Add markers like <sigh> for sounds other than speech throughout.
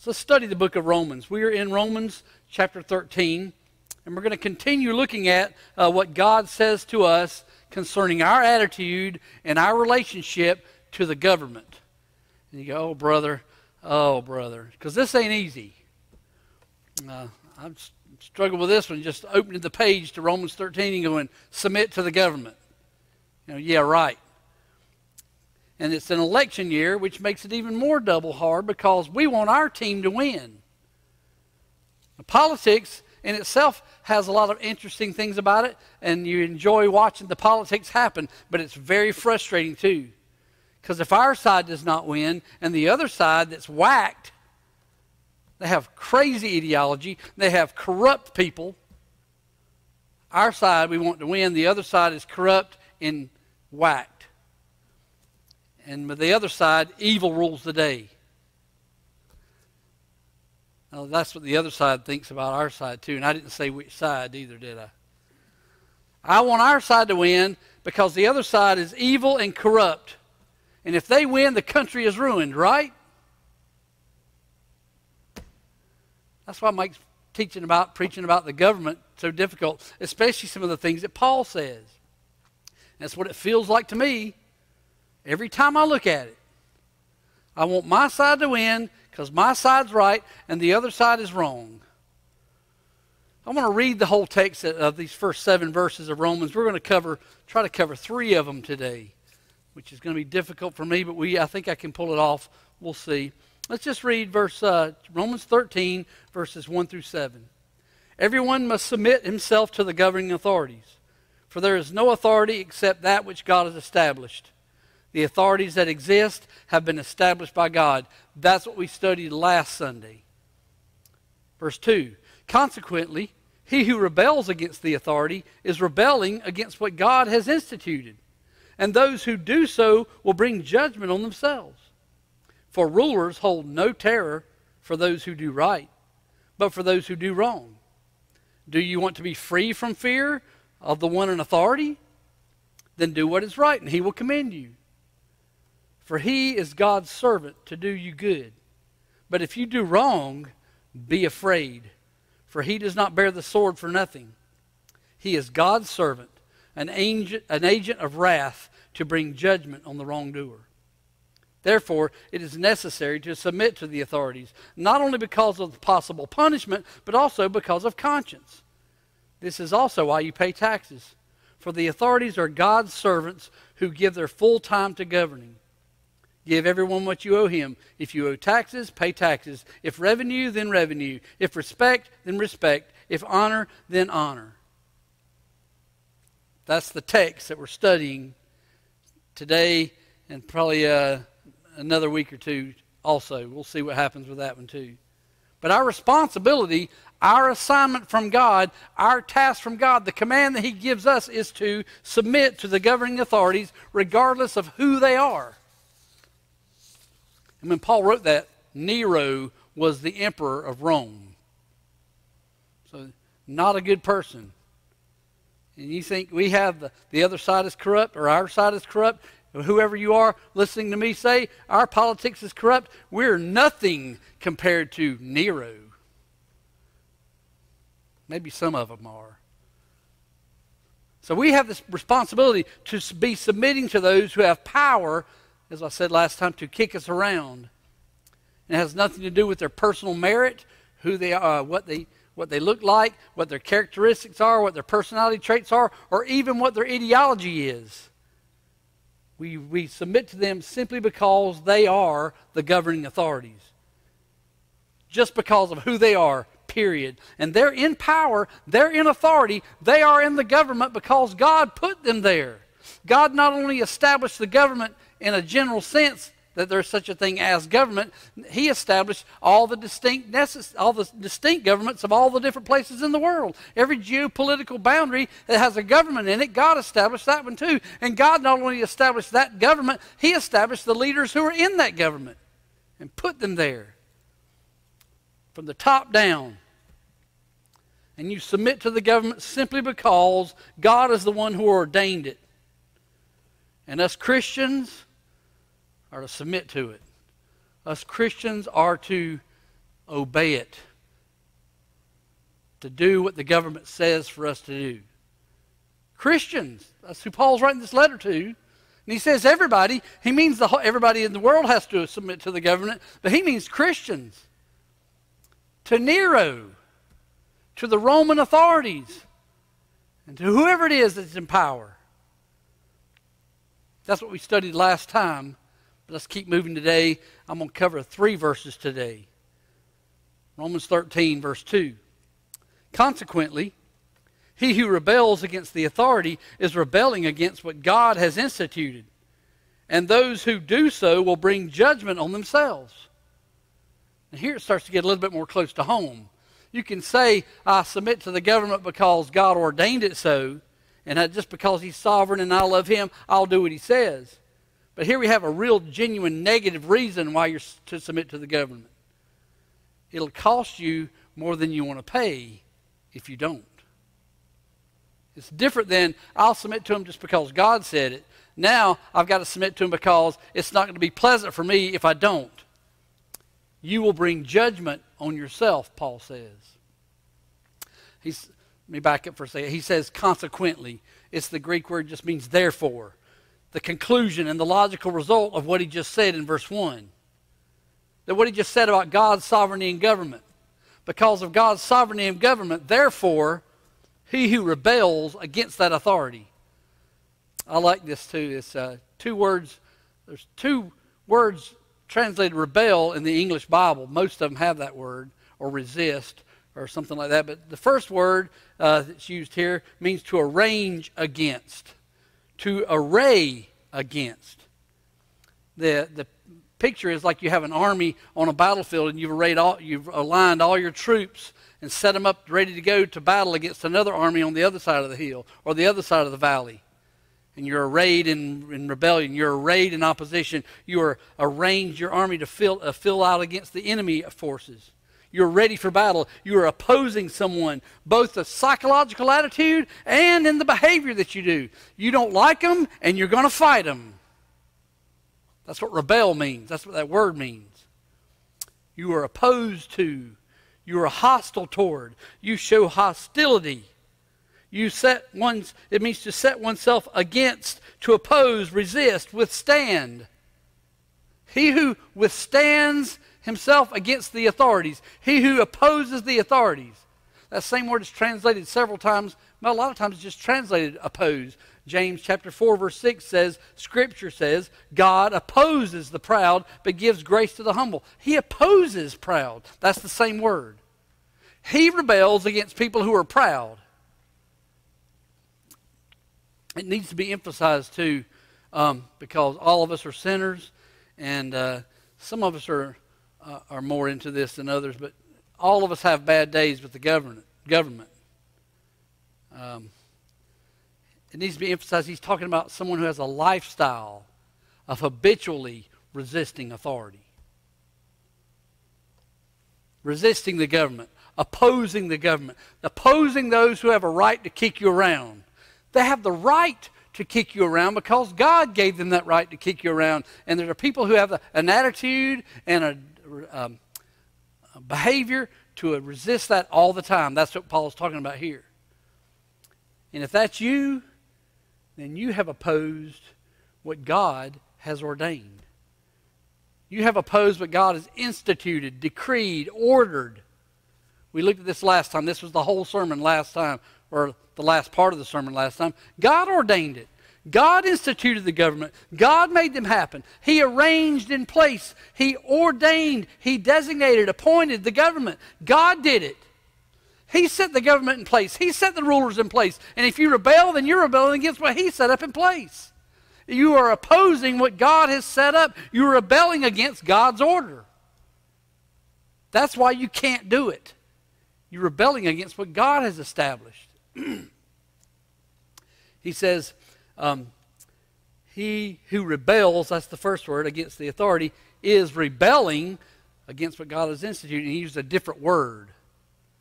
So let's study the book of Romans. We are in Romans chapter 13, and we're going to continue looking at uh, what God says to us concerning our attitude and our relationship to the government. And you go, oh, brother, oh, brother, because this ain't easy. Uh, I've struggled with this one, just opening the page to Romans 13 and going, submit to the government. You know, yeah, right. And it's an election year, which makes it even more double hard because we want our team to win. Politics in itself has a lot of interesting things about it, and you enjoy watching the politics happen, but it's very frustrating too. Because if our side does not win and the other side that's whacked, they have crazy ideology, they have corrupt people. Our side we want to win, the other side is corrupt and whacked. And the other side, evil rules the day. Now, that's what the other side thinks about our side, too. And I didn't say which side either, did I? I want our side to win because the other side is evil and corrupt. And if they win, the country is ruined, right? That's why Mike's teaching about, preaching about the government so difficult, especially some of the things that Paul says. That's what it feels like to me Every time I look at it, I want my side to win because my side's right and the other side is wrong. I want to read the whole text of these first seven verses of Romans. We're going to cover, try to cover three of them today, which is going to be difficult for me, but we, I think I can pull it off. We'll see. Let's just read verse uh, Romans 13, verses 1 through 7. Everyone must submit himself to the governing authorities, for there is no authority except that which God has established. The authorities that exist have been established by God. That's what we studied last Sunday. Verse 2 Consequently, he who rebels against the authority is rebelling against what God has instituted. And those who do so will bring judgment on themselves. For rulers hold no terror for those who do right, but for those who do wrong. Do you want to be free from fear of the one in authority? Then do what is right, and he will commend you. For he is God's servant to do you good. But if you do wrong, be afraid, for he does not bear the sword for nothing. He is God's servant, an agent, an agent of wrath to bring judgment on the wrongdoer. Therefore, it is necessary to submit to the authorities, not only because of the possible punishment, but also because of conscience. This is also why you pay taxes, for the authorities are God's servants who give their full time to governing. Give everyone what you owe him. If you owe taxes, pay taxes. If revenue, then revenue. If respect, then respect. If honor, then honor. That's the text that we're studying today and probably uh, another week or two also. We'll see what happens with that one too. But our responsibility, our assignment from God, our task from God, the command that He gives us is to submit to the governing authorities regardless of who they are. And when Paul wrote that, Nero was the emperor of Rome. So, not a good person. And you think we have the, the other side is corrupt or our side is corrupt? Whoever you are listening to me say, our politics is corrupt. We're nothing compared to Nero. Maybe some of them are. So we have this responsibility to be submitting to those who have power as I said last time, to kick us around. It has nothing to do with their personal merit, who they are, uh, what they what they look like, what their characteristics are, what their personality traits are, or even what their ideology is. We, we submit to them simply because they are the governing authorities. Just because of who they are, period. And they're in power, they're in authority, they are in the government because God put them there. God not only established the government in a general sense that there's such a thing as government, he established all the distinct necess- all the distinct governments of all the different places in the world. Every geopolitical boundary that has a government in it, God established that one too. And God not only established that government, he established the leaders who are in that government and put them there from the top down. And you submit to the government simply because God is the one who ordained it. And us Christians, are to submit to it. Us Christians are to obey it, to do what the government says for us to do. Christians, that's who Paul's writing this letter to. And he says everybody, he means the whole, everybody in the world has to submit to the government, but he means Christians. To Nero, to the Roman authorities, and to whoever it is that's in power. That's what we studied last time. Let's keep moving today. I'm going to cover three verses today. Romans 13, verse 2. Consequently, he who rebels against the authority is rebelling against what God has instituted. And those who do so will bring judgment on themselves. And here it starts to get a little bit more close to home. You can say, I submit to the government because God ordained it so, and just because He's sovereign and I love Him, I'll do what He says. But here we have a real, genuine negative reason why you're to submit to the government. It'll cost you more than you want to pay if you don't. It's different than I'll submit to him just because God said it. Now I've got to submit to him because it's not going to be pleasant for me if I don't. You will bring judgment on yourself, Paul says. He's, let me back up for a second. He says, consequently. It's the Greek word just means therefore. The conclusion and the logical result of what he just said in verse 1. That what he just said about God's sovereignty and government. Because of God's sovereignty and government, therefore, he who rebels against that authority. I like this too. It's uh, two words. There's two words translated rebel in the English Bible. Most of them have that word, or resist, or something like that. But the first word uh, that's used here means to arrange against, to array against. The, the picture is like you have an army on a battlefield and you've, arrayed all, you've aligned all your troops and set them up ready to go to battle against another army on the other side of the hill or the other side of the valley. And you're arrayed in, in rebellion. You're arrayed in opposition. You are arranged your army to fill, uh, fill out against the enemy forces. You're ready for battle. You are opposing someone, both the psychological attitude and in the behavior that you do. You don't like them, and you're going to fight them. That's what rebel means. That's what that word means. You are opposed to you are hostile toward. You show hostility. You set one's, it means to set oneself against, to oppose, resist, withstand. He who withstands himself against the authorities, he who opposes the authorities. That same word is translated several times. Well, a lot of times it's just translated oppose. James chapter 4 verse 6 says, scripture says, God opposes the proud but gives grace to the humble. He opposes proud. That's the same word. He rebels against people who are proud. It needs to be emphasized too, um, because all of us are sinners, and uh, some of us are uh, are more into this than others. But all of us have bad days with the government. Government. Um, it needs to be emphasized. He's talking about someone who has a lifestyle of habitually resisting authority, resisting the government, opposing the government, opposing those who have a right to kick you around. They have the right to kick you around because God gave them that right to kick you around. And there are people who have an attitude and a, um, behavior to resist that all the time. That's what Paul's talking about here. And if that's you, then you have opposed what God has ordained. You have opposed what God has instituted, decreed, ordered. We looked at this last time. This was the whole sermon last time, or the last part of the sermon last time. God ordained it. God instituted the government. God made them happen. He arranged in place. He ordained. He designated, appointed the government. God did it. He set the government in place. He set the rulers in place. And if you rebel, then you're rebelling against what He set up in place. You are opposing what God has set up. You're rebelling against God's order. That's why you can't do it. You're rebelling against what God has established. <clears throat> he says, um, He who rebels, that's the first word, against the authority, is rebelling against what God has instituted. he used a different word.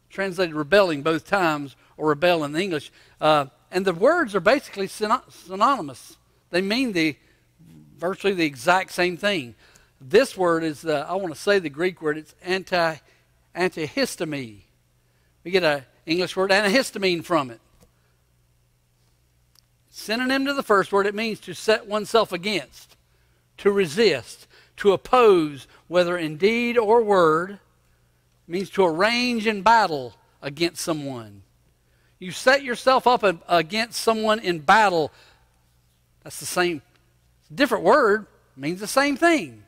Translated rebelling both times, or rebel in the English. Uh, and the words are basically synonymous. They mean the virtually the exact same thing. This word is, uh, I want to say the Greek word, it's anti antihistemi. We get an English word antihistamine from it. Synonym to the first word, it means to set oneself against, to resist, to oppose, whether in deed or word. It means to arrange in battle against someone. You set yourself up against someone in battle. That's the same, different word, means the same thing.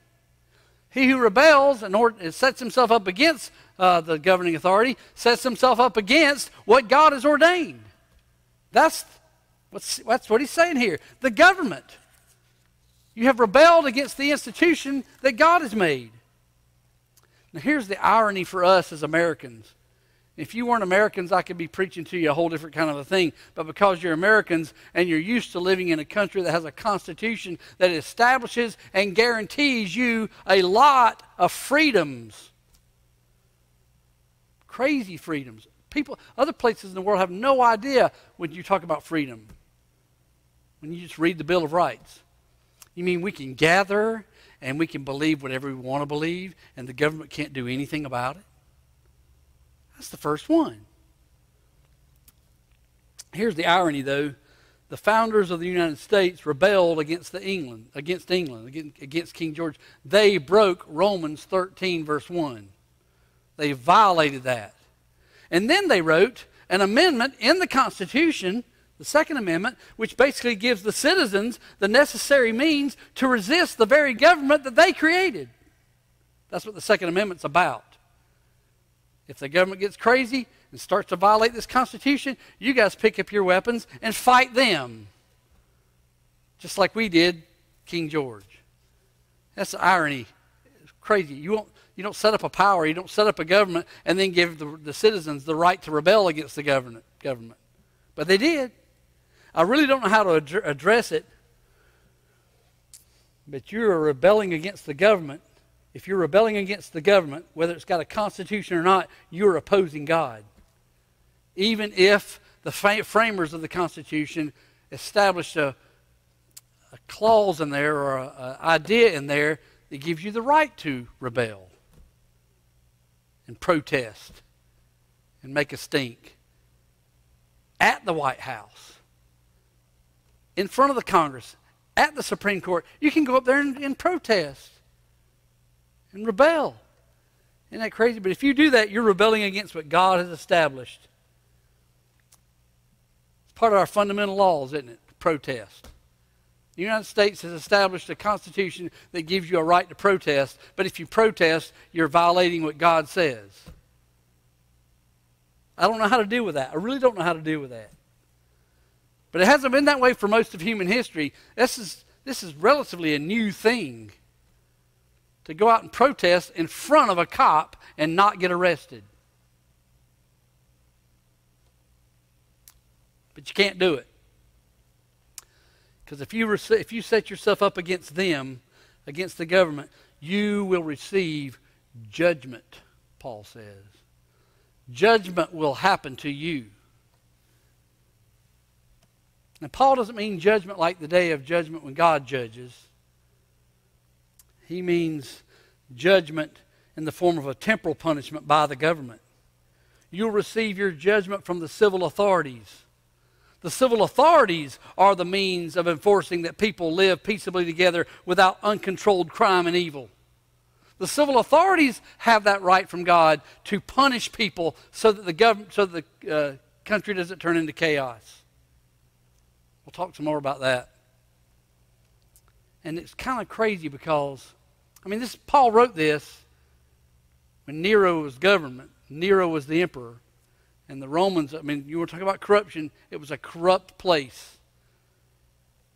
He who rebels and sets himself up against uh, the governing authority sets himself up against what God has ordained. That's, what's, that's what he's saying here. The government. You have rebelled against the institution that God has made. Now, here's the irony for us as Americans. If you weren't Americans, I could be preaching to you a whole different kind of a thing. But because you're Americans and you're used to living in a country that has a constitution that establishes and guarantees you a lot of freedoms, crazy freedoms. People, other places in the world have no idea when you talk about freedom. When you just read the Bill of Rights, you mean we can gather and we can believe whatever we want to believe, and the government can't do anything about it? That's the first one. Here's the irony, though. The founders of the United States rebelled against the England, against England, against King George. They broke Romans 13, verse 1. They violated that. And then they wrote an amendment in the Constitution, the Second Amendment, which basically gives the citizens the necessary means to resist the very government that they created. That's what the Second Amendment's about. If the government gets crazy and starts to violate this Constitution, you guys pick up your weapons and fight them. Just like we did King George. That's the irony. It's crazy. You, won't, you don't set up a power, you don't set up a government, and then give the, the citizens the right to rebel against the government. government. But they did. I really don't know how to ad- address it, but you are rebelling against the government if you're rebelling against the government, whether it's got a constitution or not, you're opposing God. Even if the framers of the Constitution established a, a clause in there or an idea in there that gives you the right to rebel and protest and make a stink at the White House, in front of the Congress, at the Supreme Court. You can go up there and, and protest and rebel. Isn't that crazy? But if you do that, you're rebelling against what God has established. It's part of our fundamental laws, isn't it? Protest. The United States has established a constitution that gives you a right to protest, but if you protest, you're violating what God says. I don't know how to deal with that. I really don't know how to deal with that. But it hasn't been that way for most of human history. This is, this is relatively a new thing to go out and protest in front of a cop and not get arrested. But you can't do it. Because if you, if you set yourself up against them, against the government, you will receive judgment, Paul says. Judgment will happen to you. Now, Paul doesn't mean judgment like the day of judgment when God judges. He means judgment in the form of a temporal punishment by the government. You'll receive your judgment from the civil authorities. The civil authorities are the means of enforcing that people live peaceably together without uncontrolled crime and evil. The civil authorities have that right from God to punish people so that the government, so that the uh, country doesn't turn into chaos. We'll talk some more about that. And it's kind of crazy because I mean, this Paul wrote this when Nero was government. Nero was the emperor. And the Romans, I mean, you were talking about corruption, it was a corrupt place.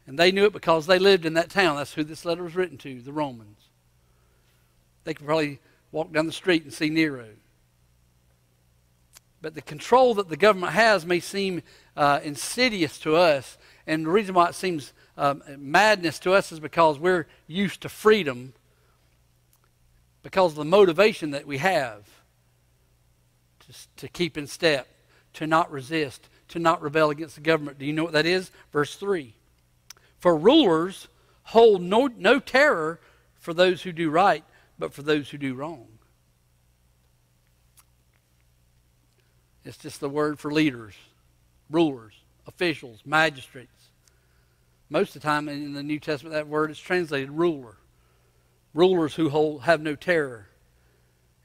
And they knew it because they lived in that town. That's who this letter was written to, the Romans. They could probably walk down the street and see Nero. But the control that the government has may seem uh, insidious to us. And the reason why it seems um, madness to us is because we're used to freedom because of the motivation that we have to, to keep in step, to not resist, to not rebel against the government. Do you know what that is? Verse 3. For rulers hold no, no terror for those who do right, but for those who do wrong. It's just the word for leaders, rulers, officials, magistrates. Most of the time in the New Testament, that word is translated ruler. Rulers who hold, have no terror.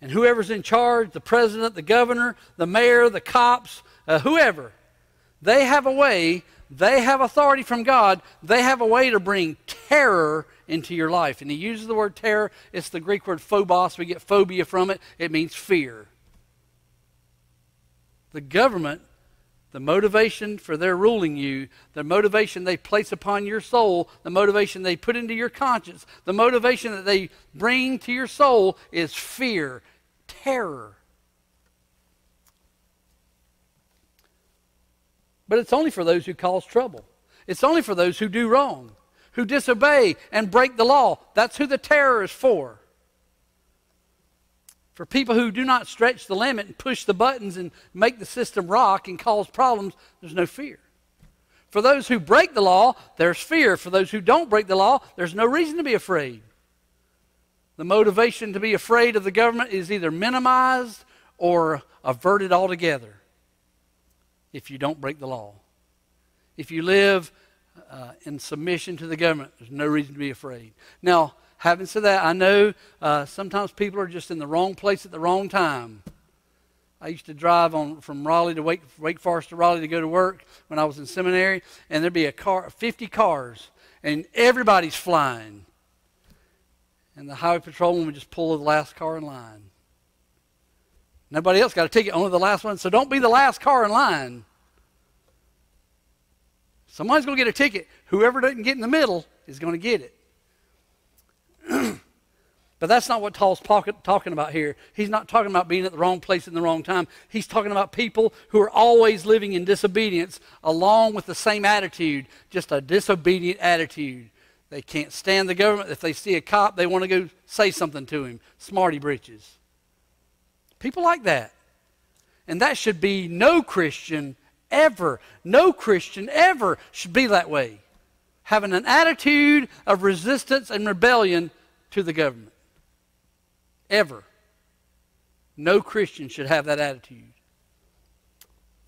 And whoever's in charge, the president, the governor, the mayor, the cops, uh, whoever, they have a way, they have authority from God, they have a way to bring terror into your life. And he uses the word terror. It's the Greek word phobos. We get phobia from it. It means fear. The government, the motivation for their ruling you, the motivation they place upon your soul, the motivation they put into your conscience, the motivation that they bring to your soul is fear, terror. But it's only for those who cause trouble. It's only for those who do wrong who disobey and break the law. That's who the terror is for. For people who do not stretch the limit and push the buttons and make the system rock and cause problems, there's no fear. For those who break the law, there's fear. For those who don't break the law, there's no reason to be afraid. The motivation to be afraid of the government is either minimized or averted altogether if you don't break the law. If you live uh, in submission to the government. There's no reason to be afraid. Now, having said that, I know uh, sometimes people are just in the wrong place at the wrong time. I used to drive on from Raleigh to Wake, Wake Forest to Raleigh to go to work when I was in seminary, and there'd be a car, 50 cars, and everybody's flying. And the highway patrolman would just pull the last car in line. Nobody else got a ticket, only the last one. So don't be the last car in line. Somebody's going to get a ticket. Whoever doesn't get in the middle is going to get it. <clears throat> but that's not what Paul's talking about here. He's not talking about being at the wrong place in the wrong time. He's talking about people who are always living in disobedience along with the same attitude, just a disobedient attitude. They can't stand the government. If they see a cop, they want to go say something to him. Smarty breeches. People like that. And that should be no Christian ever, no Christian ever should be that way. Having an attitude of resistance and rebellion to the government. Ever. No Christian should have that attitude.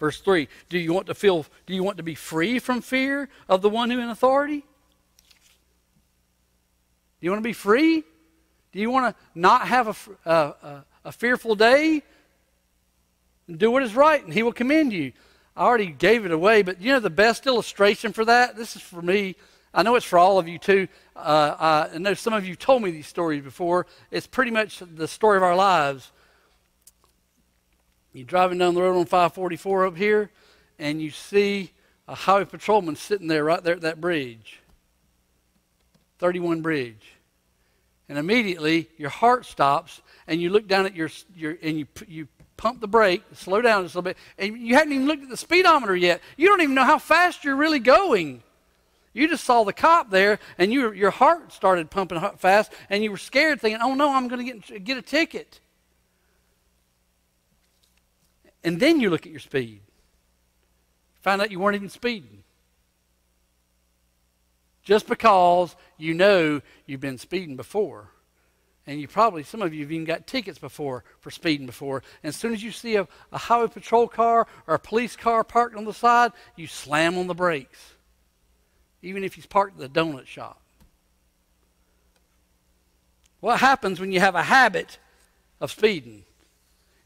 Verse 3 Do you want to feel, do you want to be free from fear of the one who in authority? Do you want to be free? Do you want to not have a, a, a fearful day? Do what is right, and he will commend you. I already gave it away, but you know the best illustration for that? This is for me. I know it's for all of you too. Uh, I know some of you told me these stories before. It's pretty much the story of our lives. You're driving down the road on 544 up here, and you see a highway patrolman sitting there right there at that bridge, 31 bridge. And immediately your heart stops, and you look down at your, your and you, you pump the brake, slow down just a little bit, and you hadn't even looked at the speedometer yet. You don't even know how fast you're really going. You just saw the cop there, and you, your heart started pumping fast, and you were scared, thinking, oh no, I'm going to get, get a ticket. And then you look at your speed. Find out you weren't even speeding. Just because you know you've been speeding before. And you probably, some of you have even got tickets before for speeding before. And as soon as you see a, a highway patrol car or a police car parked on the side, you slam on the brakes. Even if he's parked at the donut shop. What happens when you have a habit of speeding?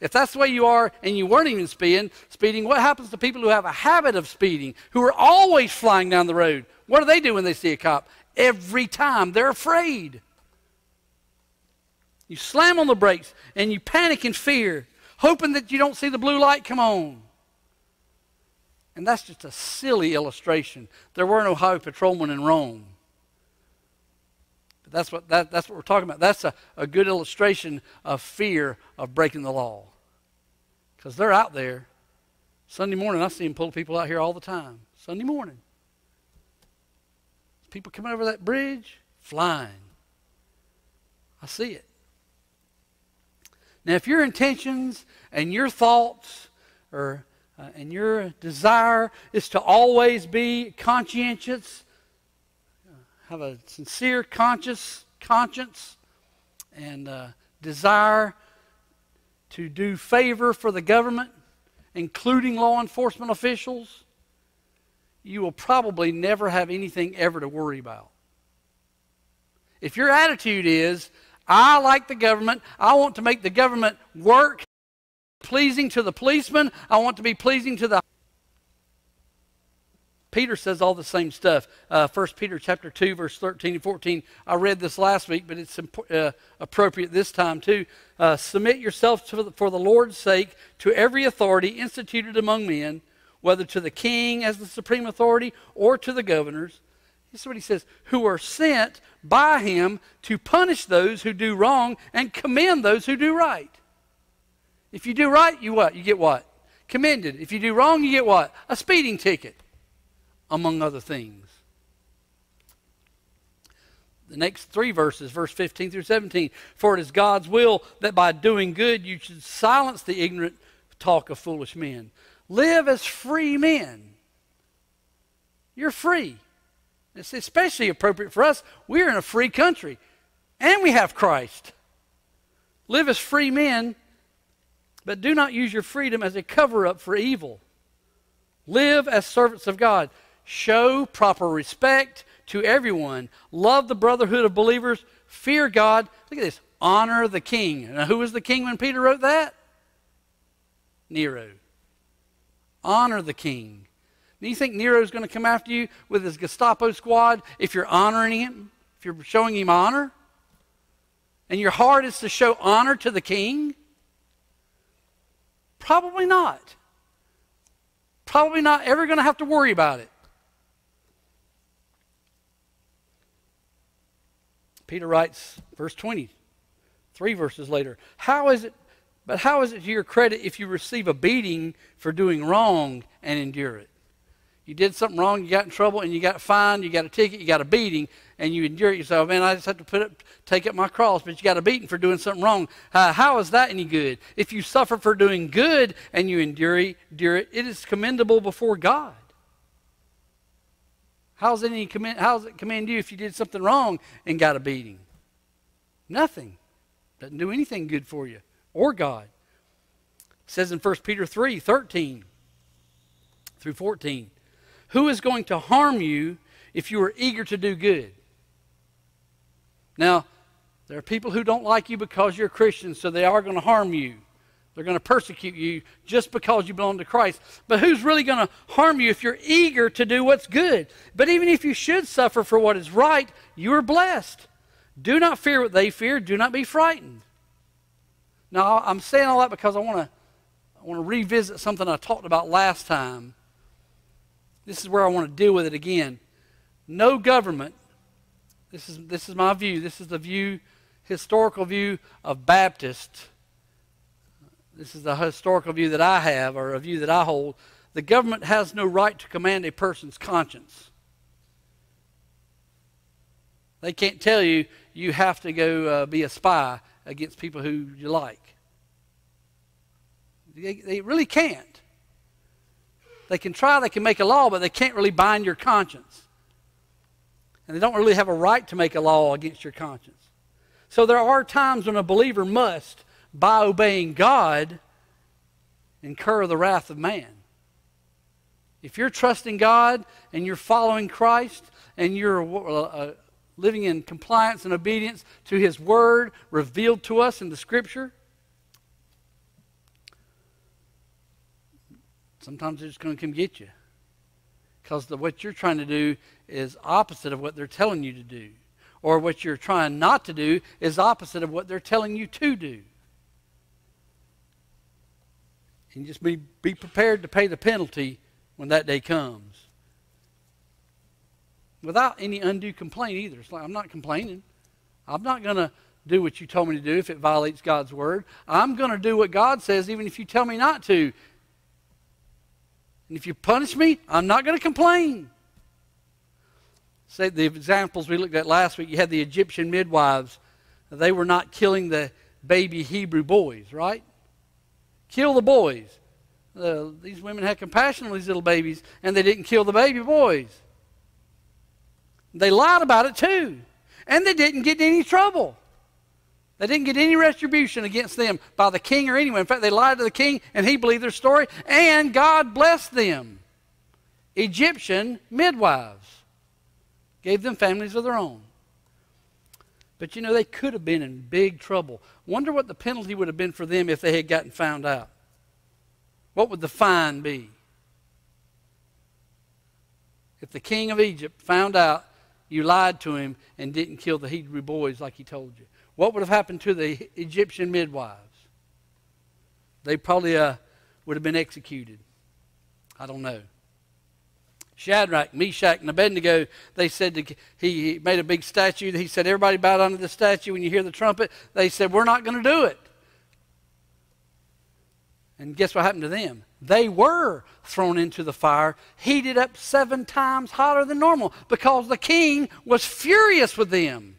If that's the way you are and you weren't even speeding, speeding, what happens to people who have a habit of speeding, who are always flying down the road? What do they do when they see a cop? Every time they're afraid. You slam on the brakes and you panic in fear, hoping that you don't see the blue light come on. And that's just a silly illustration. There were no highway patrolmen in Rome. But that's what, that, that's what we're talking about. That's a, a good illustration of fear of breaking the law. Because they're out there. Sunday morning, I see them pull people out here all the time. Sunday morning. People coming over that bridge, flying. I see it. Now, if your intentions and your thoughts or uh, and your desire is to always be conscientious, uh, have a sincere conscious conscience, and uh, desire to do favor for the government including law enforcement officials, you will probably never have anything ever to worry about. If your attitude is, I like the government, I want to make the government work pleasing to the policeman, I want to be pleasing to the Peter says all the same stuff. Uh, 1 Peter chapter 2, verse 13 and 14. I read this last week, but it's uh, appropriate this time too. Uh, Submit yourself the, for the Lord's sake to every authority instituted among men, whether to the king as the supreme authority or to the governors. This is what he says who are sent by him to punish those who do wrong and commend those who do right. If you do right, you what? You get what? Commended. If you do wrong, you get what? A speeding ticket among other things. The next three verses, verse 15 through 17. For it is God's will that by doing good you should silence the ignorant talk of foolish men. Live as free men. You're free. It's especially appropriate for us. We're in a free country and we have Christ. Live as free men, but do not use your freedom as a cover up for evil. Live as servants of God show proper respect to everyone, love the brotherhood of believers, fear God. Look at this honor the king. Now, who was the king when Peter wrote that? Nero. Honor the king. Do you think Nero's going to come after you with his Gestapo squad if you're honoring him, if you're showing him honor? And your heart is to show honor to the king? Probably not. Probably not ever going to have to worry about it. Peter writes, verse 20, three verses later, How is it, but how is it to your credit if you receive a beating for doing wrong and endure it? You did something wrong, you got in trouble, and you got fined, you got a ticket, you got a beating, and you endure it. You say, oh, man, I just have to put it, take up my cross, but you got a beating for doing something wrong. Uh, how is that any good? If you suffer for doing good and you endure, endure it, it is commendable before God. How's it, any commend, how's it commend you if you did something wrong and got a beating? Nothing. Doesn't do anything good for you or God. It says in 1 Peter 3 13 through 14 Who is going to harm you if you are eager to do good? Now, there are people who don't like you because you're Christian, so they are going to harm you. They're going to persecute you just because you belong to Christ. But who's really going to harm you if you're eager to do what's good? But even if you should suffer for what is right, you are blessed. Do not fear what they fear. Do not be frightened. Now, I'm saying all that because I want to I want to revisit something I talked about last time. This is where I want to deal with it again. No government, this is, this is my view, this is the view, historical view of Baptists this is the historical view that I have, or a view that I hold, the government has no right to command a person's conscience. They can't tell you you have to go uh, be a spy against people who you like. They, they really can't. They can try, they can make a law, but they can't really bind your conscience. And they don't really have a right to make a law against your conscience. So there are times when a believer must by obeying God, incur the wrath of man. If you're trusting God and you're following Christ and you're uh, uh, living in compliance and obedience to His Word revealed to us in the Scripture, sometimes they're going to come get you. Because what you're trying to do is opposite of what they're telling you to do. Or what you're trying not to do is opposite of what they're telling you to do. And just be, be prepared to pay the penalty when that day comes. Without any undue complaint either. It's like, I'm not complaining. I'm not going to do what you told me to do if it violates God's word. I'm going to do what God says even if you tell me not to. And if you punish me, I'm not going to complain. Say the examples we looked at last week, you had the Egyptian midwives. They were not killing the baby Hebrew boys, right? Kill the boys. Uh, these women had compassion on these little babies, and they didn't kill the baby boys. They lied about it too, and they didn't get any trouble. They didn't get any retribution against them by the king or anyone. In fact, they lied to the king and he believed their story, and God blessed them. Egyptian midwives gave them families of their own. But you know, they could have been in big trouble. Wonder what the penalty would have been for them if they had gotten found out. What would the fine be? If the king of Egypt found out you lied to him and didn't kill the Hebrew boys like he told you, what would have happened to the Egyptian midwives? They probably uh, would have been executed. I don't know. Shadrach, Meshach, and Abednego, they said to, he, he made a big statue. He said, Everybody bow down to the statue when you hear the trumpet. They said, We're not going to do it. And guess what happened to them? They were thrown into the fire, heated up seven times hotter than normal because the king was furious with them.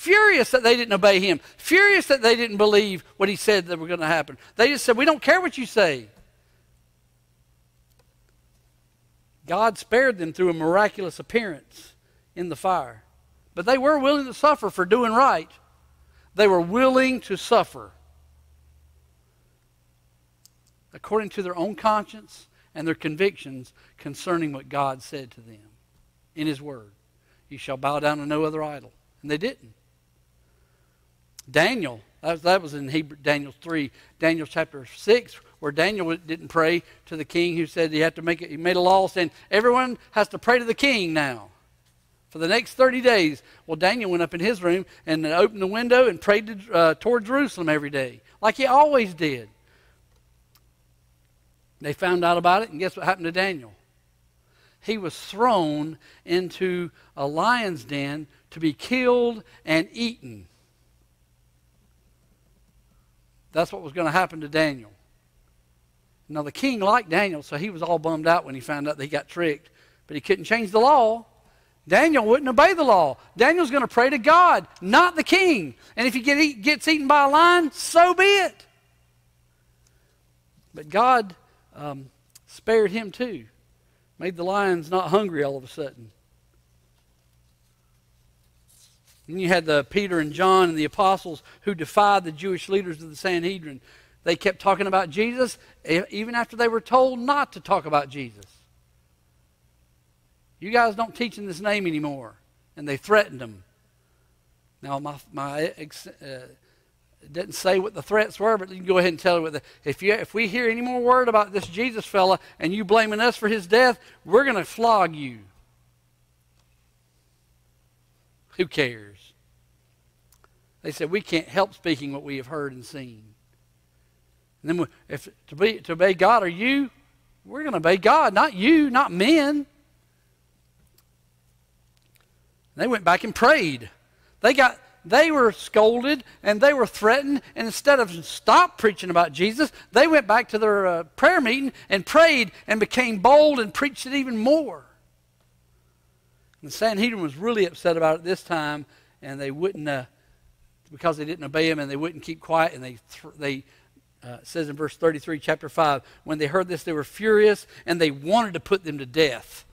Furious that they didn't obey him. Furious that they didn't believe what he said that were going to happen. They just said, We don't care what you say. God spared them through a miraculous appearance in the fire. But they were willing to suffer for doing right. They were willing to suffer according to their own conscience and their convictions concerning what God said to them in His Word. You shall bow down to no other idol. And they didn't. Daniel, that was, in Hebrew, Daniel 3, Daniel chapter 6, where Daniel didn't pray to the king who said he had to make it, he made a law saying everyone has to pray to the king now for the next 30 days. Well, Daniel went up in his room and opened the window and prayed to, uh, toward Jerusalem every day, like he always did. They found out about it, and guess what happened to Daniel? He was thrown into a lion's den to be killed and eaten. That's what was going to happen to Daniel. Now, the king liked Daniel, so he was all bummed out when he found out that he got tricked. But he couldn't change the law. Daniel wouldn't obey the law. Daniel's going to pray to God, not the king. And if he get eat, gets eaten by a lion, so be it. But God um, spared him too, made the lions not hungry all of a sudden. And you had the Peter and John and the apostles who defied the Jewish leaders of the Sanhedrin. They kept talking about Jesus even after they were told not to talk about Jesus. You guys don't teach in this name anymore. And they threatened them. Now, my, my uh, didn't say what the threats were, but you can go ahead and tell it. With the, if, you, if we hear any more word about this Jesus fella and you blaming us for his death, we're going to flog you. Who cares? They said, We can't help speaking what we have heard and seen. And then if to, be, to obey God are you, we're going to obey God, not you, not men. They went back and prayed. They got they were scolded and they were threatened, and instead of stop preaching about Jesus, they went back to their uh, prayer meeting and prayed and became bold and preached it even more. And the Sanhedrin was really upset about it this time, and they wouldn't, uh, because they didn't obey him, and they wouldn't keep quiet, and they they uh, says in verse 33, chapter 5, when they heard this, they were furious and they wanted to put them to death.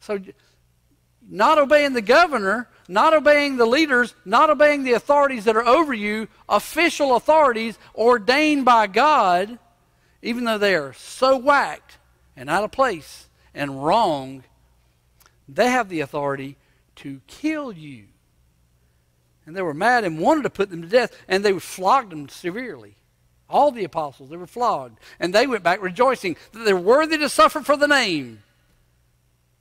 So, not obeying the governor, not obeying the leaders, not obeying the authorities that are over you, official authorities ordained by God, even though they are so whacked and out of place and wrong, they have the authority to kill you. And they were mad and wanted to put them to death, and they flogged them severely. All the apostles, they were flogged. And they went back rejoicing that they're worthy to suffer for the name.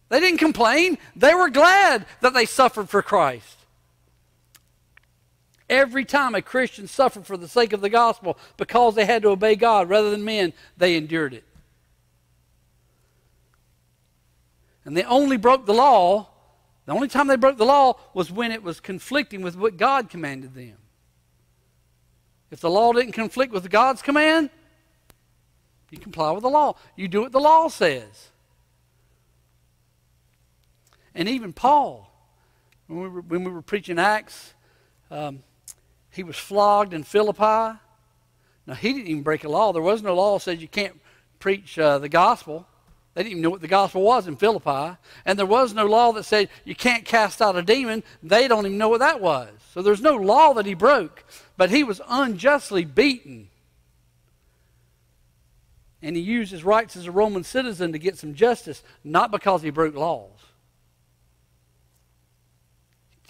They didn't complain, they were glad that they suffered for Christ. Every time a Christian suffered for the sake of the gospel because they had to obey God rather than men, they endured it. And they only broke the law the only time they broke the law was when it was conflicting with what God commanded them. If the law didn't conflict with God's command, you comply with the law. You do what the law says. And even Paul, when we were, when we were preaching Acts, um, he was flogged in Philippi. Now, he didn't even break a law. There was no law that said you can't preach uh, the gospel. They didn't even know what the gospel was in Philippi. And there was no law that said you can't cast out a demon. They don't even know what that was. So there's no law that he broke. But he was unjustly beaten. And he used his rights as a Roman citizen to get some justice, not because he broke laws.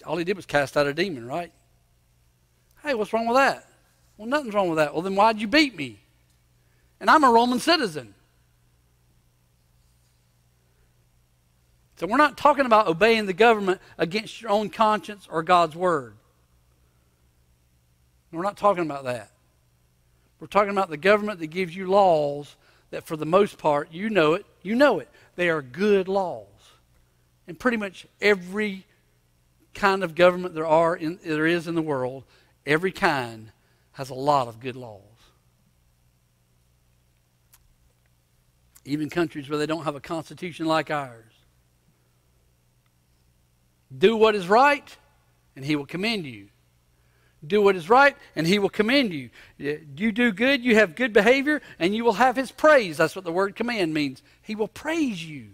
All he did was cast out a demon, right? Hey, what's wrong with that? Well, nothing's wrong with that. Well, then why'd you beat me? And I'm a Roman citizen. So we're not talking about obeying the government against your own conscience or God's word. We're not talking about that. We're talking about the government that gives you laws that, for the most part, you know it. You know it. They are good laws. And pretty much every kind of government there are in, there is in the world, every kind has a lot of good laws. Even countries where they don't have a constitution like ours. Do what is right, and he will commend you. Do what is right, and he will commend you. You do good, you have good behavior, and you will have his praise. That's what the word command means. He will praise you.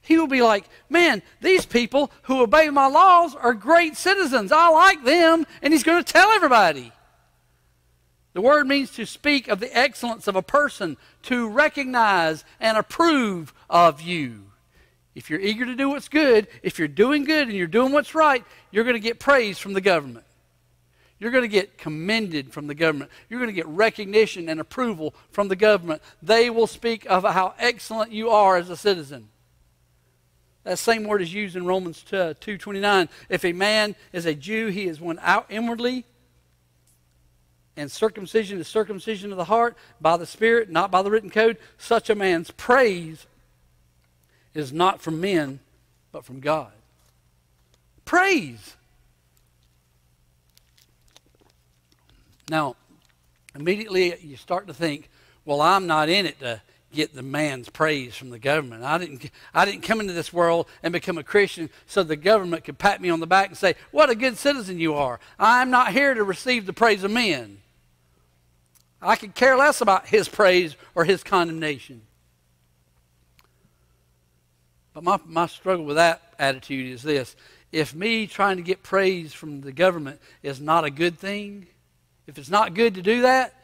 He will be like, man, these people who obey my laws are great citizens. I like them. And he's going to tell everybody. The word means to speak of the excellence of a person, to recognize and approve of you. If you're eager to do what's good, if you're doing good and you're doing what's right, you're going to get praise from the government. You're going to get commended from the government. You're going to get recognition and approval from the government. They will speak of how excellent you are as a citizen. That same word is used in Romans 2:29. Uh, if a man is a Jew, he is one out inwardly, and circumcision is circumcision of the heart by the Spirit, not by the written code. Such a man's praise is not from men, but from God. Praise. Now, immediately you start to think, well, I'm not in it to get the man's praise from the government. I didn't, I didn't come into this world and become a Christian so the government could pat me on the back and say, What a good citizen you are. I'm not here to receive the praise of men. I could care less about his praise or his condemnation. But my, my struggle with that attitude is this if me trying to get praise from the government is not a good thing, if it's not good to do that,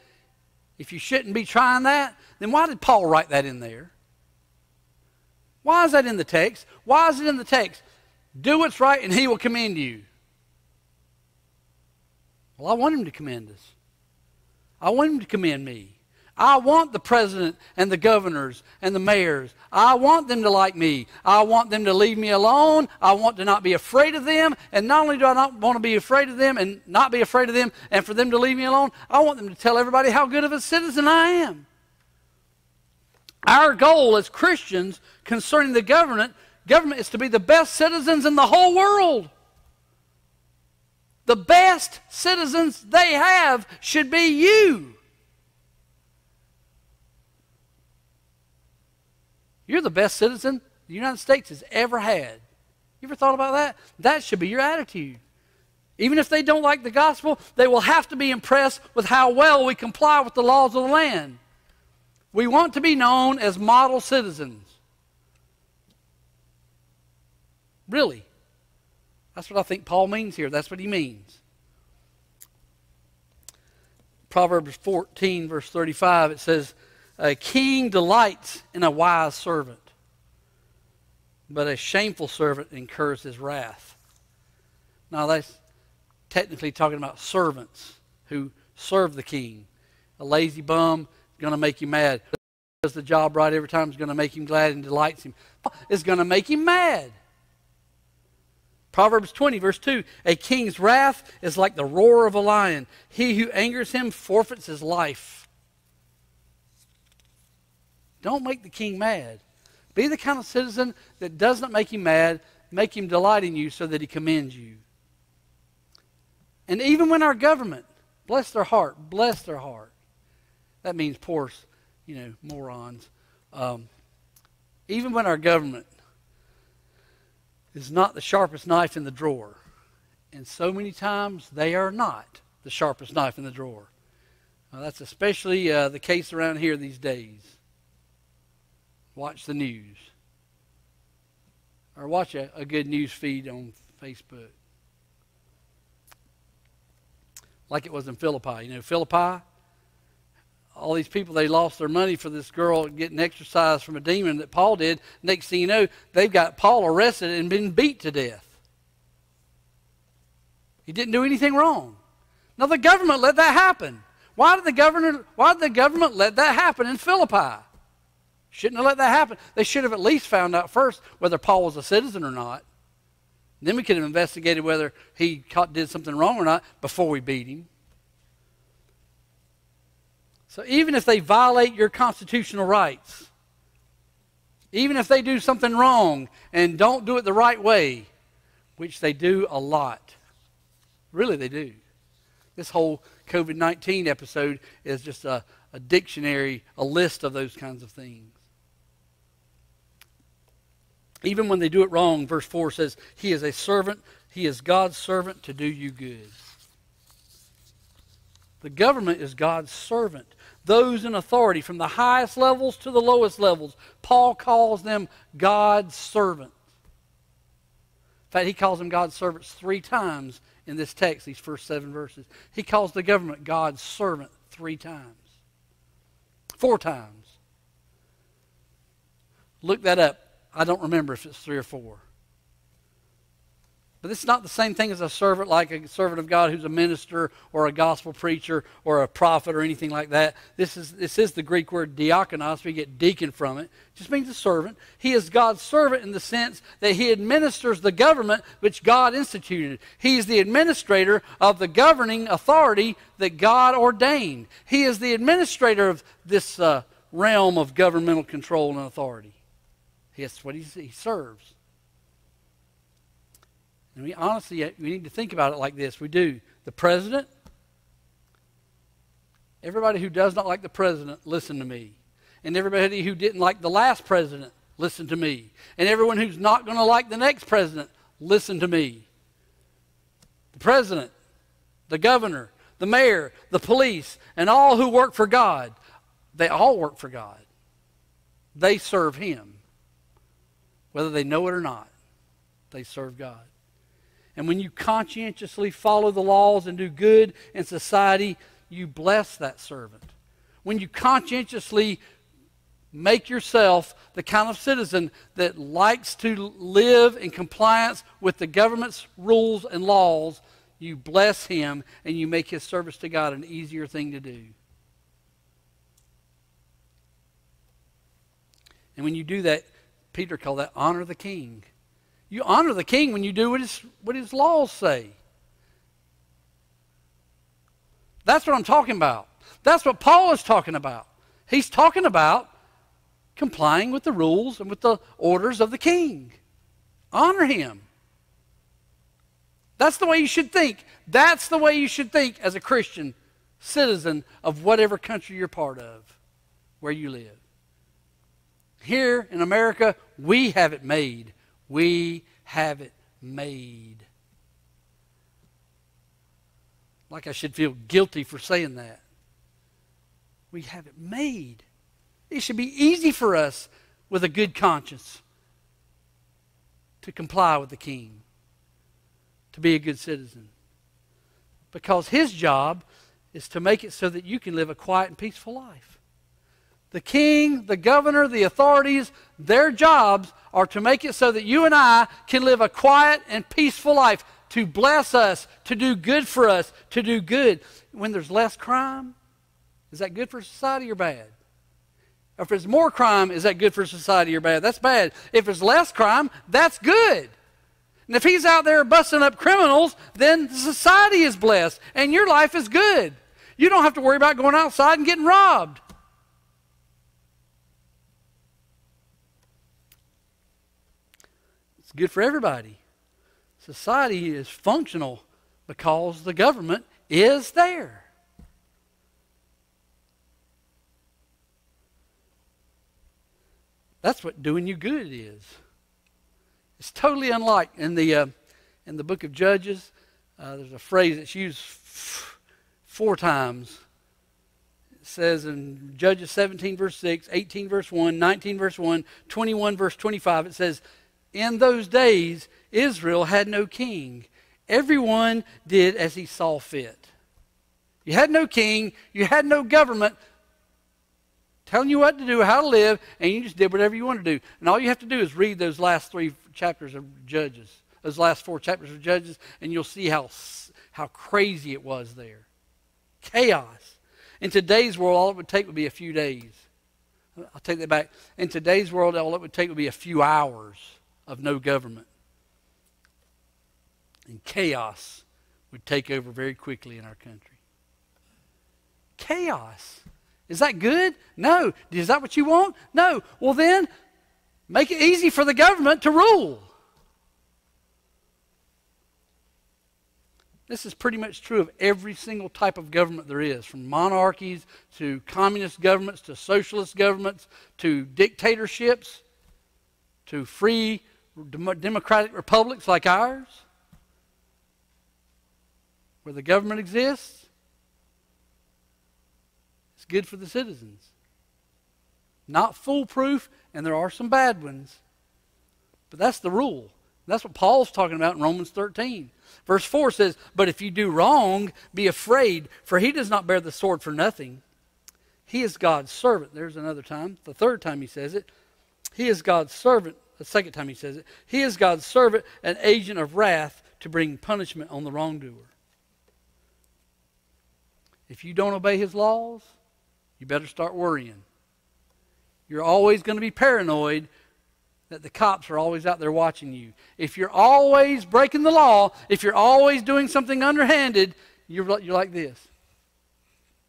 if you shouldn't be trying that, then why did Paul write that in there? Why is that in the text? Why is it in the text? Do what's right and he will commend you. Well, I want him to commend us. I want him to commend me. I want the president and the governors and the mayors. I want them to like me. I want them to leave me alone. I want to not be afraid of them. And not only do I not want to be afraid of them and not be afraid of them and for them to leave me alone, I want them to tell everybody how good of a citizen I am. Our goal as Christians concerning the government, government is to be the best citizens in the whole world. The best citizens they have should be you. You're the best citizen the United States has ever had. You ever thought about that? That should be your attitude. Even if they don't like the gospel, they will have to be impressed with how well we comply with the laws of the land. We want to be known as model citizens. Really. That's what I think Paul means here. That's what he means. Proverbs 14, verse 35, it says, a king delights in a wise servant, but a shameful servant incurs his wrath. Now, that's technically talking about servants who serve the king. A lazy bum is going to make you mad. Does the job right every time is going to make him glad and delights him. It's going to make him mad. Proverbs 20, verse 2 A king's wrath is like the roar of a lion. He who angers him forfeits his life. Don't make the king mad. Be the kind of citizen that does not make him mad, make him delight in you so that he commends you. And even when our government, bless their heart, bless their heart. That means poor, you know, morons. Um, even when our government is not the sharpest knife in the drawer, and so many times they are not the sharpest knife in the drawer. that's especially uh, the case around here these days. Watch the news or watch a, a good news feed on Facebook. Like it was in Philippi. You know, Philippi, all these people, they lost their money for this girl getting exercise from a demon that Paul did. Next thing you know, they've got Paul arrested and been beat to death. He didn't do anything wrong. Now the government let that happen. Why did the governor why did the government let that happen in Philippi? Shouldn't have let that happen. They should have at least found out first whether Paul was a citizen or not. Then we could have investigated whether he did something wrong or not before we beat him. So even if they violate your constitutional rights, even if they do something wrong and don't do it the right way, which they do a lot, really they do. This whole COVID 19 episode is just a, a dictionary, a list of those kinds of things. Even when they do it wrong, verse 4 says, He is a servant, He is God's servant to do you good. The government is God's servant. Those in authority, from the highest levels to the lowest levels, Paul calls them God's servants. In fact, he calls them God's servants three times in this text, these first seven verses. He calls the government God's servant three times. Four times. Look that up. I don't remember if it's three or four. But it's not the same thing as a servant, like a servant of God who's a minister or a gospel preacher or a prophet or anything like that. This is, this is the Greek word diakonos. We get deacon from it. it. Just means a servant. He is God's servant in the sense that he administers the government which God instituted. He is the administrator of the governing authority that God ordained. He is the administrator of this uh, realm of governmental control and authority. That's what he, he serves. And we honestly, uh, we need to think about it like this. We do. The president, everybody who does not like the president, listen to me. And everybody who didn't like the last president, listen to me. And everyone who's not going to like the next president, listen to me. The president, the governor, the mayor, the police, and all who work for God, they all work for God. They serve Him. Whether they know it or not, they serve God. And when you conscientiously follow the laws and do good in society, you bless that servant. When you conscientiously make yourself the kind of citizen that likes to live in compliance with the government's rules and laws, you bless him and you make his service to God an easier thing to do. And when you do that, Peter called that honor the king. You honor the king when you do what his, what his laws say. That's what I'm talking about. That's what Paul is talking about. He's talking about complying with the rules and with the orders of the king. Honor him. That's the way you should think. That's the way you should think as a Christian citizen of whatever country you're part of, where you live. Here in America, we have it made. We have it made. Like I should feel guilty for saying that. We have it made. It should be easy for us with a good conscience to comply with the king, to be a good citizen. Because his job is to make it so that you can live a quiet and peaceful life. The king, the governor, the authorities, their jobs are to make it so that you and I can live a quiet and peaceful life, to bless us, to do good for us, to do good. When there's less crime, is that good for society or bad? If there's more crime, is that good for society or bad? That's bad. If there's less crime, that's good. And if he's out there busting up criminals, then society is blessed and your life is good. You don't have to worry about going outside and getting robbed. It's good for everybody. Society is functional because the government is there. That's what doing you good is. It's totally unlike in the uh, in the book of Judges. Uh, there's a phrase that's used f- four times. It says in Judges 17, verse 6, 18, verse 1, 19, verse 1, 21, verse 25, it says, In those days, Israel had no king. Everyone did as he saw fit. You had no king, you had no government telling you what to do, how to live, and you just did whatever you want to do. And all you have to do is read those last three chapters of Judges, those last four chapters of Judges, and you'll see how, how crazy it was there. Chaos. In today's world, all it would take would be a few days. I'll take that back. In today's world, all it would take would be a few hours of no government. And chaos would take over very quickly in our country. Chaos. Is that good? No. Is that what you want? No. Well, then, make it easy for the government to rule. This is pretty much true of every single type of government there is, from monarchies to communist governments to socialist governments to dictatorships to free democratic republics like ours, where the government exists. It's good for the citizens. Not foolproof, and there are some bad ones, but that's the rule. That's what Paul's talking about in Romans 13. Verse 4 says, But if you do wrong, be afraid, for he does not bear the sword for nothing. He is God's servant. There's another time. The third time he says it. He is God's servant. The second time he says it. He is God's servant, an agent of wrath to bring punishment on the wrongdoer. If you don't obey his laws, you better start worrying. You're always going to be paranoid that the cops are always out there watching you. If you're always breaking the law, if you're always doing something underhanded, you're, you're like this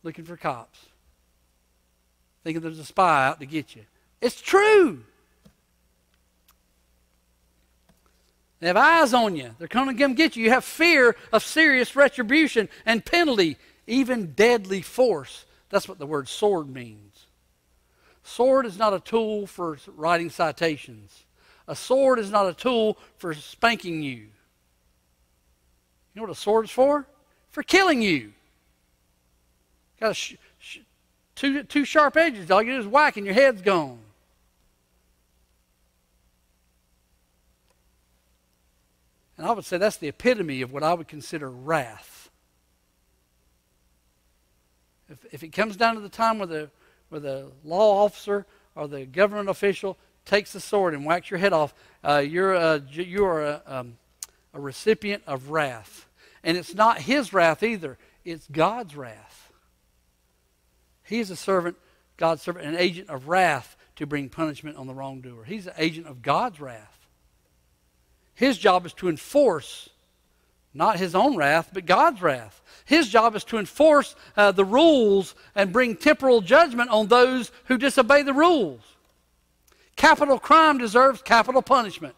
looking for cops, thinking there's a spy out to get you. It's true. They have eyes on you. They're coming to come get you. You have fear of serious retribution and penalty, even deadly force. That's what the word sword means. Sword is not a tool for writing citations. A sword is not a tool for spanking you. You know what a sword is for? For killing you. Got sh- sh- two, two sharp edges. All you do is whack and your head's gone. And I would say that's the epitome of what I would consider wrath. If, if it comes down to the time where the where the law officer or the government official takes the sword and whacks your head off, uh, you're, a, you are a, um, a recipient of wrath. And it's not his wrath either, it's God's wrath. He is a servant, God's servant, an agent of wrath to bring punishment on the wrongdoer. He's an agent of God's wrath. His job is to enforce not his own wrath, but God's wrath. His job is to enforce uh, the rules and bring temporal judgment on those who disobey the rules. Capital crime deserves capital punishment.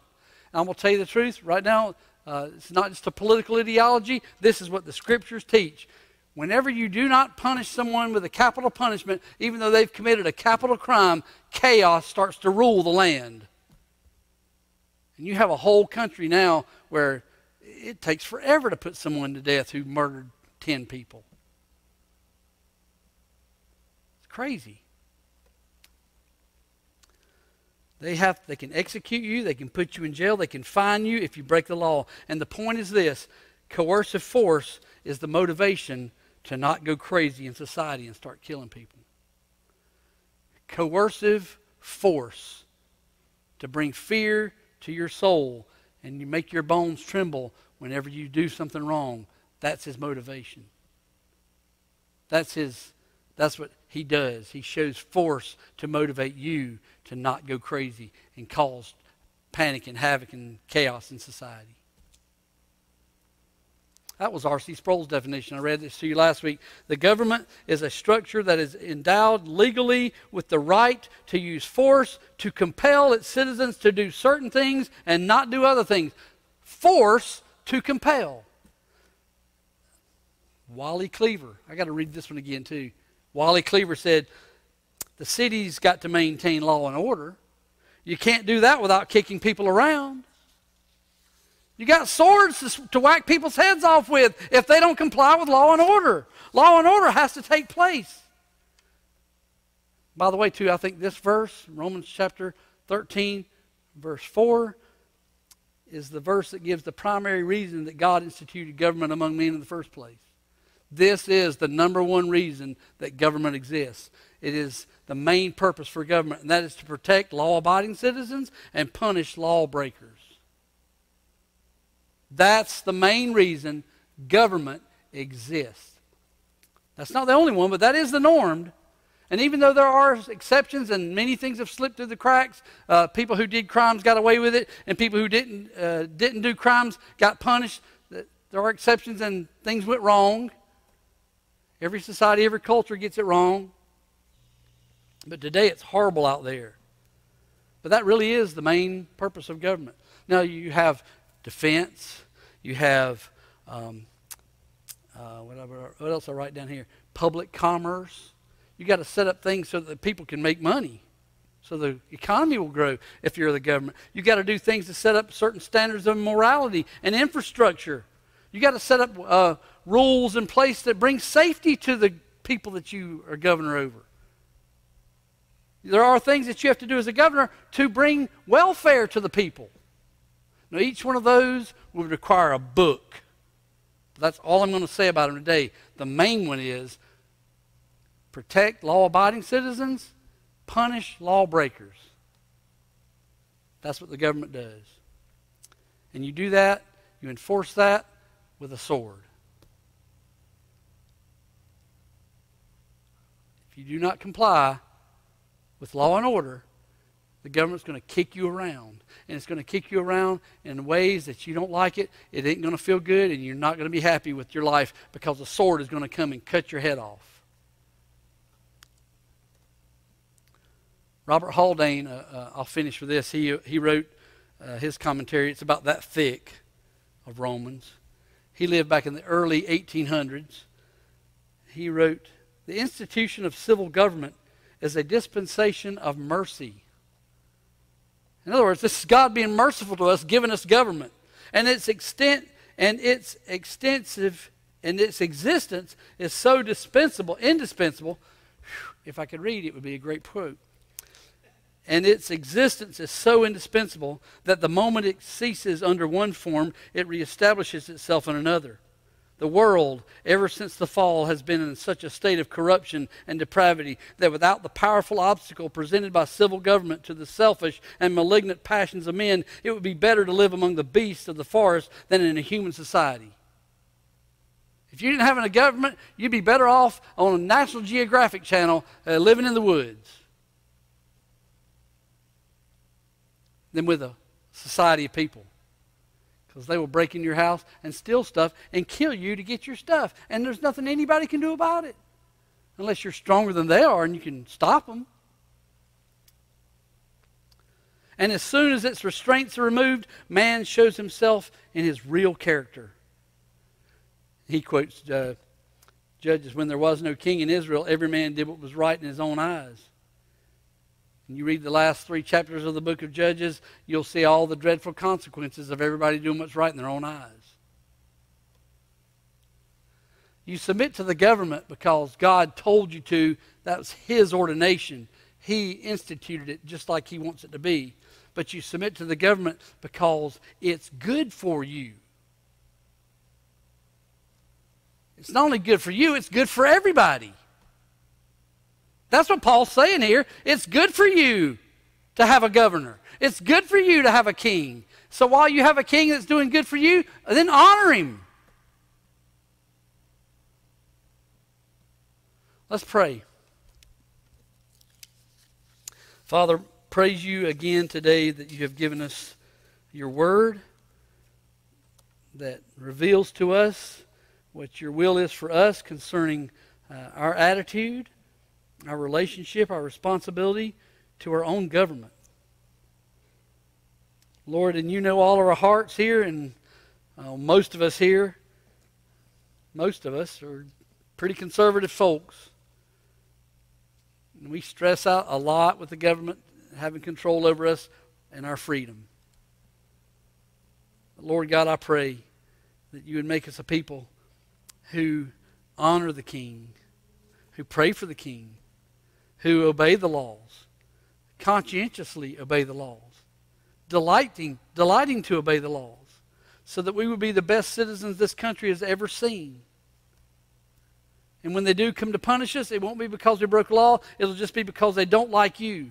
And I'm going to tell you the truth right now. Uh, it's not just a political ideology. This is what the scriptures teach. Whenever you do not punish someone with a capital punishment, even though they've committed a capital crime, chaos starts to rule the land. And you have a whole country now where it takes forever to put someone to death who murdered 10 people. It's crazy. They have they can execute you, they can put you in jail, they can fine you if you break the law. And the point is this, coercive force is the motivation to not go crazy in society and start killing people. Coercive force to bring fear to your soul and you make your bones tremble whenever you do something wrong, that's his motivation. That's his that's what he does. He shows force to motivate you to not go crazy and cause panic and havoc and chaos in society. That was R.C. Sproul's definition. I read this to you last week. The government is a structure that is endowed legally with the right to use force to compel its citizens to do certain things and not do other things. Force to compel. Wally Cleaver, I got to read this one again too. Wally Cleaver said, The city's got to maintain law and order. You can't do that without kicking people around. You got swords to, to whack people's heads off with if they don't comply with law and order. Law and order has to take place. By the way, too, I think this verse, Romans chapter 13, verse 4, is the verse that gives the primary reason that God instituted government among men in the first place. This is the number one reason that government exists. It is the main purpose for government, and that is to protect law abiding citizens and punish lawbreakers. That's the main reason government exists. That's not the only one, but that is the norm. And even though there are exceptions and many things have slipped through the cracks, uh, people who did crimes got away with it, and people who didn't, uh, didn't do crimes got punished. There are exceptions and things went wrong. Every society, every culture gets it wrong. But today it's horrible out there. But that really is the main purpose of government. Now you have defense, you have um, uh, whatever, what else I write down here? Public commerce. You got to set up things so that people can make money, so the economy will grow. If you're the government, you got to do things to set up certain standards of morality and infrastructure. You got to set up uh, rules in place that bring safety to the people that you are governor over. There are things that you have to do as a governor to bring welfare to the people. Now, each one of those would require a book. That's all I'm going to say about them today. The main one is protect law abiding citizens, punish lawbreakers. That's what the government does. And you do that, you enforce that with a sword. If you do not comply with law and order, the government's going to kick you around. And it's going to kick you around in ways that you don't like it. It ain't going to feel good, and you're not going to be happy with your life because the sword is going to come and cut your head off. Robert Haldane, uh, uh, I'll finish with this. He, he wrote uh, his commentary. It's about that thick of Romans. He lived back in the early 1800s. He wrote, The institution of civil government is a dispensation of mercy. In other words, this is God being merciful to us, giving us government. And its extent and its extensive and its existence is so dispensable, indispensable. If I could read, it would be a great quote and its existence is so indispensable that the moment it ceases under one form, it reestablishes itself in another. The world, ever since the fall, has been in such a state of corruption and depravity that without the powerful obstacle presented by civil government to the selfish and malignant passions of men, it would be better to live among the beasts of the forest than in a human society. If you didn't have a government, you'd be better off on a National Geographic channel uh, living in the woods. than with a society of people. Because they will break into your house and steal stuff and kill you to get your stuff. And there's nothing anybody can do about it. Unless you're stronger than they are and you can stop them. And as soon as its restraints are removed, man shows himself in his real character. He quotes uh, Judges When there was no king in Israel, every man did what was right in his own eyes. You read the last three chapters of the book of Judges, you'll see all the dreadful consequences of everybody doing what's right in their own eyes. You submit to the government because God told you to. That was His ordination. He instituted it just like He wants it to be. But you submit to the government because it's good for you. It's not only good for you, it's good for everybody. That's what Paul's saying here. It's good for you to have a governor. It's good for you to have a king. So while you have a king that's doing good for you, then honor him. Let's pray. Father, praise you again today that you have given us your word that reveals to us what your will is for us concerning uh, our attitude our relationship, our responsibility to our own government. Lord, and you know all of our hearts here, and uh, most of us here, most of us are pretty conservative folks. And we stress out a lot with the government having control over us and our freedom. But Lord God, I pray that you would make us a people who honor the King, who pray for the King, who obey the laws, conscientiously obey the laws, delighting, delighting to obey the laws, so that we would be the best citizens this country has ever seen. And when they do come to punish us, it won't be because we broke law, it'll just be because they don't like you.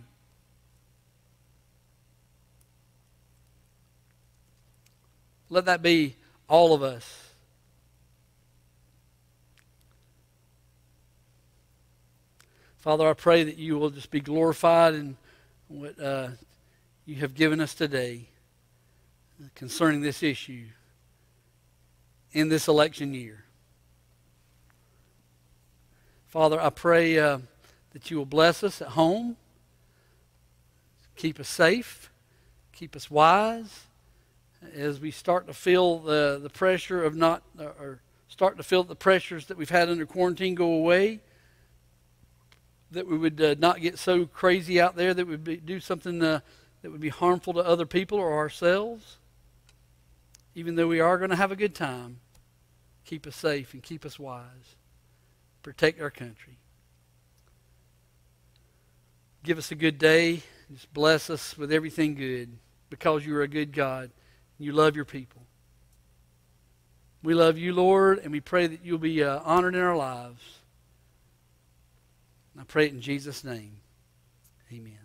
Let that be all of us. Father, I pray that you will just be glorified in what uh, you have given us today concerning this issue in this election year. Father, I pray uh, that you will bless us at home, keep us safe, keep us wise as we start to feel the, the pressure of not, or start to feel the pressures that we've had under quarantine go away that we would uh, not get so crazy out there that we would do something uh, that would be harmful to other people or ourselves. Even though we are going to have a good time, keep us safe and keep us wise. Protect our country. Give us a good day. Just bless us with everything good because you are a good God. And You love your people. We love you, Lord, and we pray that you'll be uh, honored in our lives. I pray it in Jesus' name. Amen.